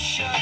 show.